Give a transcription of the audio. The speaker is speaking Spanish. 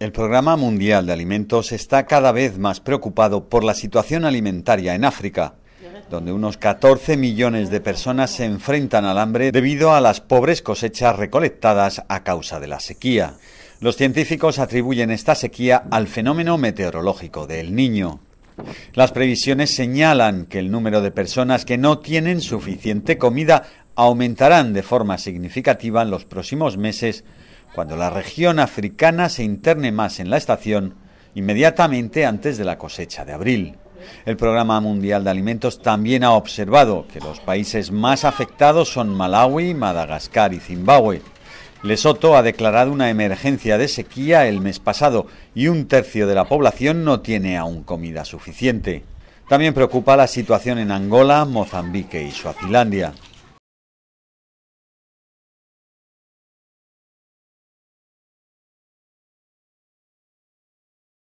El Programa Mundial de Alimentos está cada vez más preocupado por la situación alimentaria en África, donde unos 14 millones de personas se enfrentan al hambre debido a las pobres cosechas recolectadas a causa de la sequía. Los científicos atribuyen esta sequía al fenómeno meteorológico del niño. Las previsiones señalan que el número de personas que no tienen suficiente comida aumentarán de forma significativa en los próximos meses cuando la región africana se interne más en la estación inmediatamente antes de la cosecha de abril. El Programa Mundial de Alimentos también ha observado que los países más afectados son Malawi, Madagascar y Zimbabue. Lesoto ha declarado una emergencia de sequía el mes pasado y un tercio de la población no tiene aún comida suficiente. También preocupa la situación en Angola, Mozambique y Suazilandia.